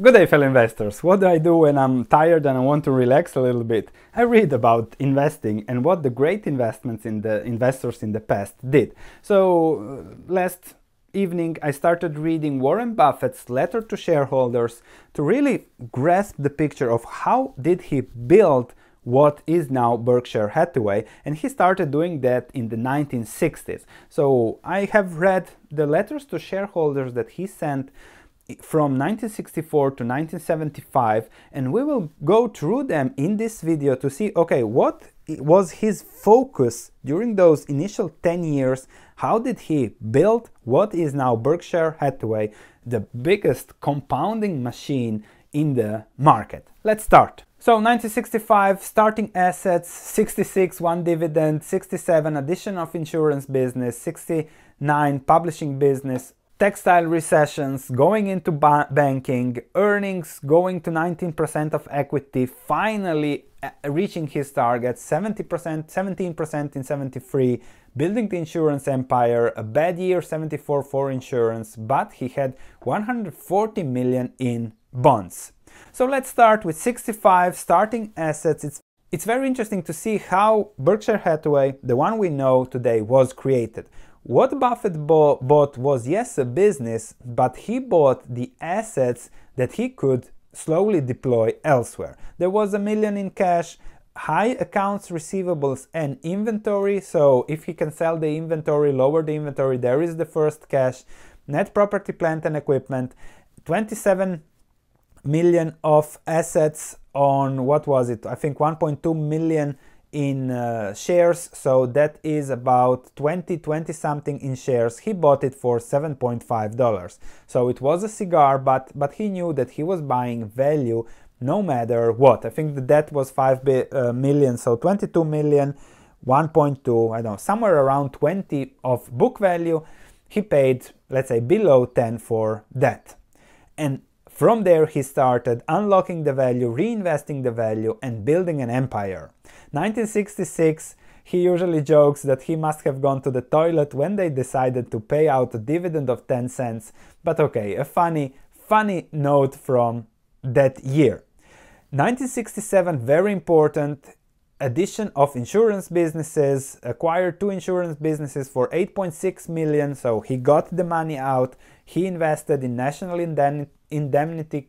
Good day, fellow investors. What do I do when I'm tired and I want to relax a little bit? I read about investing and what the great investments in the investors in the past did. So, uh, last evening I started reading Warren Buffett's letter to shareholders to really grasp the picture of how did he build what is now Berkshire Hathaway and he started doing that in the 1960s. So I have read the letters to shareholders that he sent from 1964 to 1975 and we will go through them in this video to see okay what was his focus during those initial 10 years? How did he build what is now Berkshire Hathaway the biggest compounding machine in the market? Let's start. So 1965 starting assets 66 one dividend 67 addition of insurance business 69 publishing business textile recessions, going into ba banking, earnings going to 19% of equity, finally uh, reaching his target, 70%, 17% in 73, building the insurance empire, a bad year 74 for insurance, but he had 140 million in bonds. So let's start with 65 starting assets. It's it's very interesting to see how Berkshire Hathaway, the one we know today, was created. What Buffett bought was, yes, a business, but he bought the assets that he could slowly deploy elsewhere. There was a million in cash, high accounts receivables and inventory. So if he can sell the inventory, lower the inventory, there is the first cash. Net property, plant and equipment, 27 million of assets on what was it? I think 1.2 million in uh, shares. So that is about 20 20 something in shares. He bought it for 7.5 dollars. So it was a cigar but but he knew that he was buying value no matter what. I think the debt was 5 uh, million so 22 million 1.2 i don't know somewhere around 20 of book value. He paid let's say below 10 for that. And from there he started unlocking the value reinvesting the value and building an empire 1966, he usually jokes that he must have gone to the toilet when they decided to pay out a dividend of 10 cents, but okay, a funny, funny note from that year. 1967, very important addition of insurance businesses, acquired two insurance businesses for 8.6 million, so he got the money out. He invested in National Indemnity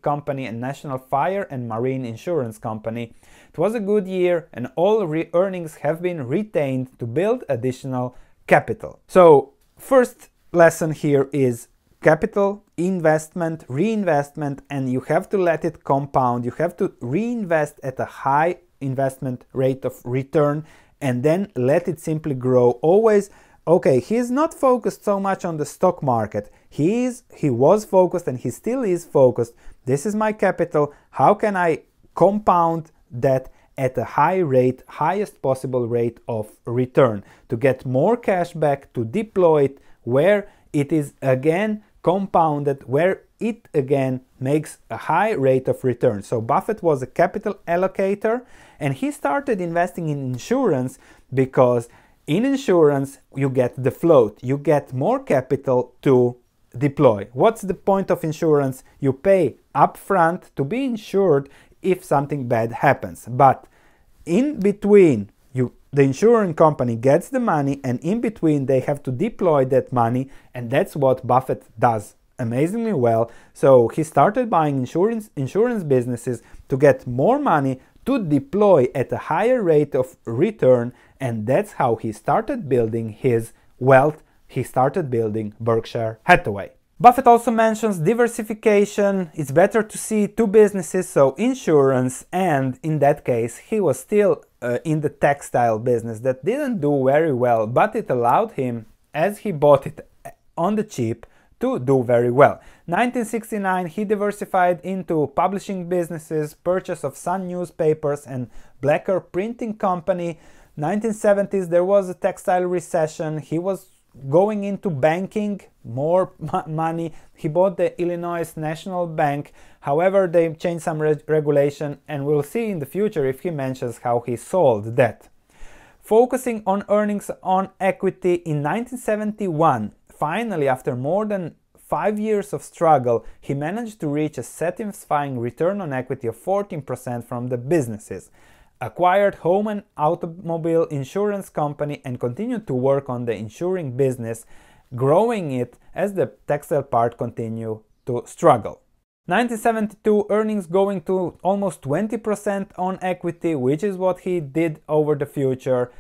Company and National Fire and Marine Insurance Company. It was a good year and all earnings have been retained to build additional capital. So first lesson here is capital investment, reinvestment, and you have to let it compound. You have to reinvest at a high investment rate of return and then let it simply grow. Always, okay, he's not focused so much on the stock market. He is, he was focused and he still is focused. This is my capital. How can I compound that at a high rate, highest possible rate of return to get more cash back to deploy it where it is again compounded, where it again makes a high rate of return. So Buffett was a capital allocator and he started investing in insurance because in insurance you get the float, you get more capital to deploy. What's the point of insurance? You pay upfront to be insured if something bad happens. But in between, you the insurance company gets the money and in between they have to deploy that money and that's what Buffett does amazingly well. So he started buying insurance insurance businesses to get more money to deploy at a higher rate of return and that's how he started building his wealth. He started building Berkshire Hathaway. Buffett also mentions diversification. It's better to see two businesses, so insurance, and in that case, he was still uh, in the textile business that didn't do very well, but it allowed him, as he bought it on the cheap, to do very well. 1969, he diversified into publishing businesses, purchase of Sun newspapers and Blacker Printing Company. 1970s, there was a textile recession. He was going into banking, more money. He bought the Illinois National Bank. However, they changed some re regulation, and we'll see in the future if he mentions how he sold that. Focusing on earnings on equity in 1971, finally, after more than five years of struggle, he managed to reach a satisfying return on equity of 14% from the businesses, acquired home and automobile insurance company, and continued to work on the insuring business, growing it as the textile part continued to struggle. 1972 earnings going to almost 20% on equity, which is what he did over the future,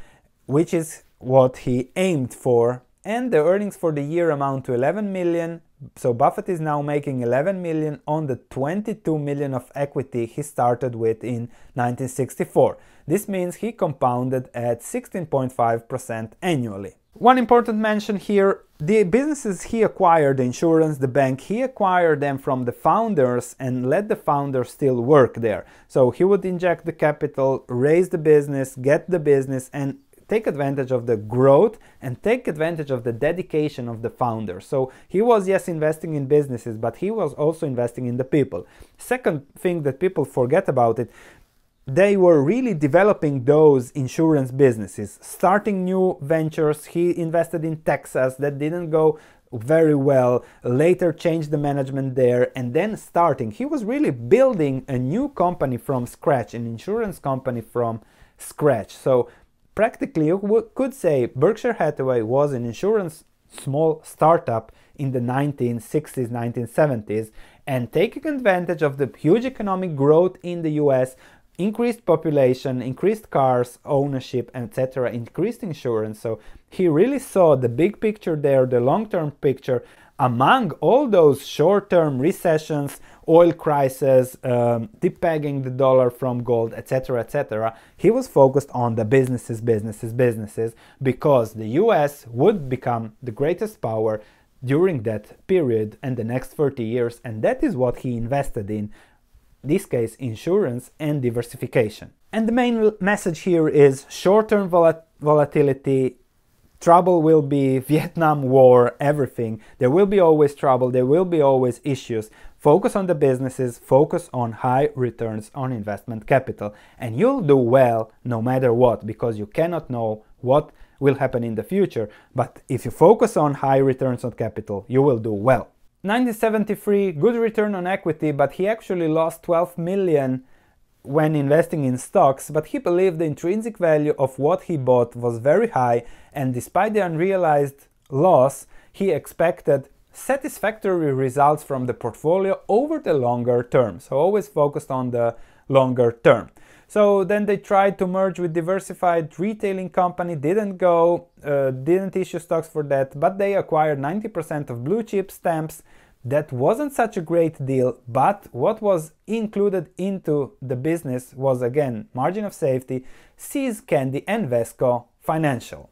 which is what he aimed for and the earnings for the year amount to 11 million. So Buffett is now making 11 million on the 22 million of equity he started with in 1964. This means he compounded at 16.5% annually. One important mention here the businesses he acquired, the insurance, the bank, he acquired them from the founders and let the founders still work there. So he would inject the capital, raise the business, get the business, and take advantage of the growth and take advantage of the dedication of the founder. So he was, yes, investing in businesses, but he was also investing in the people. Second thing that people forget about it, they were really developing those insurance businesses, starting new ventures. He invested in Texas that didn't go very well, later changed the management there, and then starting. He was really building a new company from scratch, an insurance company from scratch. So practically you could say Berkshire Hathaway was an insurance small startup in the 1960s, 1970s, and taking advantage of the huge economic growth in the US, increased population, increased cars ownership, etc., increased insurance. So he really saw the big picture there, the long term picture, among all those short term recessions, oil crisis, um, depegging the dollar from gold, etc., etc., he was focused on the businesses, businesses, businesses, because the US would become the greatest power during that period and the next 30 years, and that is what he invested in. This case, insurance and diversification. And the main message here is short term vol- volatility trouble will be Vietnam War, everything. There will be always trouble, there will be always issues. Focus on the businesses, focus on high returns on investment capital, and you'll do well no matter what because you cannot know what will happen in the future. But if you focus on high returns on capital, you will do well. 1973, good return on equity, but he actually lost 12 million when investing in stocks, but he believed the intrinsic value of what he bought was very high, and despite the unrealized loss, he expected satisfactory results from the portfolio over the longer term. So, always focused on the longer term. So then they tried to merge with diversified retailing company, didn't go, uh, didn't issue stocks for that, but they acquired 90% of blue chip stamps that wasn't such a great deal, but what was included into the business was again margin of safety, See's Candy, and Vesco Financial.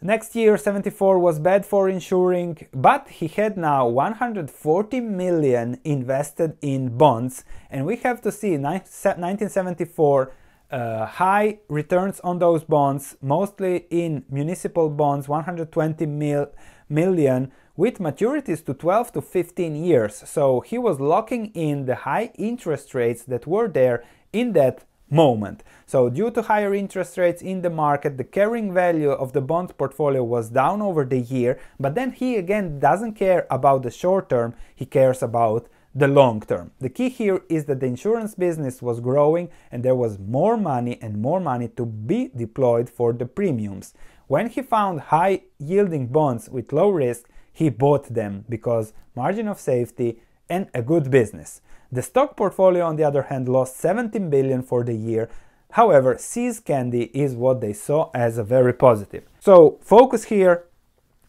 Next year, 74 was bad for insuring, but he had now 140 million invested in bonds, and we have to see 1974 uh, high returns on those bonds, mostly in municipal bonds, 120 mil, million with maturities to 12 to 15 years. So he was locking in the high interest rates that were there in that moment. So due to higher interest rates in the market, the carrying value of the bond portfolio was down over the year, but then he again doesn't care about the short term, he cares about the long term. The key here is that the insurance business was growing and there was more money and more money to be deployed for the premiums. When he found high yielding bonds with low risk, he bought them because margin of safety and a good business. The stock portfolio, on the other hand, lost 17 billion for the year. However, See's Candy is what they saw as a very positive. So, focus here.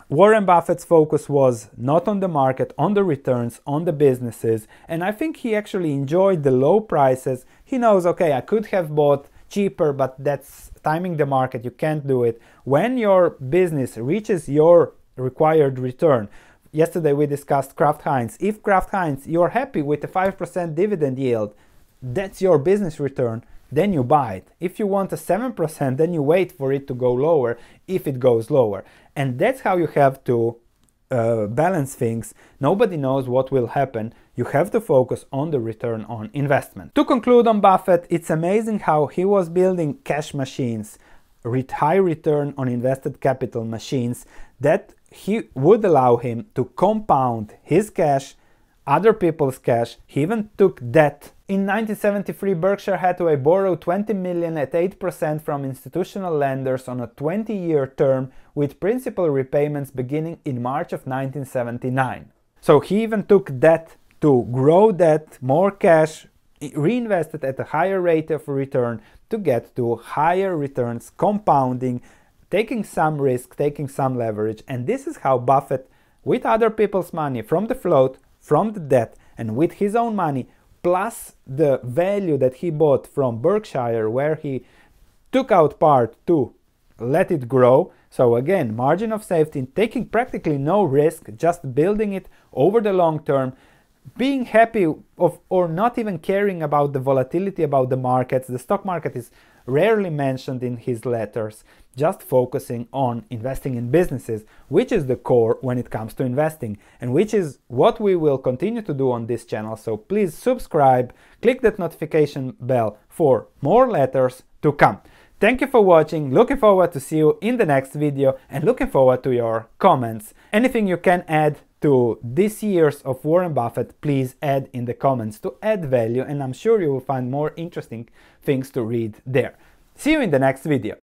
Warren Buffett's focus was not on the market, on the returns, on the businesses, and I think he actually enjoyed the low prices. He knows, okay, I could have bought cheaper, but that's timing the market, you can't do it. When your business reaches your required return. Yesterday we discussed Kraft Heinz. If Kraft Heinz, you're happy with the 5% dividend yield, that's your business return, then you buy it. If you want a 7%, then you wait for it to go lower if it goes lower. And that's how you have to uh, balance things. Nobody knows what will happen. You have to focus on the return on investment. To conclude on Buffett, it's amazing how he was building cash machines high return on invested capital machines that he would allow him to compound his cash, other people's cash. He even took debt. In 1973, Berkshire Hathaway borrowed 20 million at 8% from institutional lenders on a 20-year term with principal repayments beginning in March of 1979. So he even took debt to grow debt, more cash, reinvested at a higher rate of return to get to higher returns, compounding, taking some risk, taking some leverage. And this is how Buffett, with other people's money from the float, from the debt, and with his own money, plus the value that he bought from Berkshire, where he took out part to let it grow. So again, margin of safety, taking practically no risk, just building it over the long term, being happy of or not even caring about the volatility about the markets. The stock market is rarely mentioned in his letters, just focusing on investing in businesses, which is the core when it comes to investing, and which is what we will continue to do on this channel. So please subscribe, click that notification bell for more letters to come. Thank you for watching, looking forward to see you in the next video and looking forward to your comments. Anything you can add to this year's of Warren Buffett, please add in the comments to add value and I'm sure you will find more interesting things to read there. See you in the next video.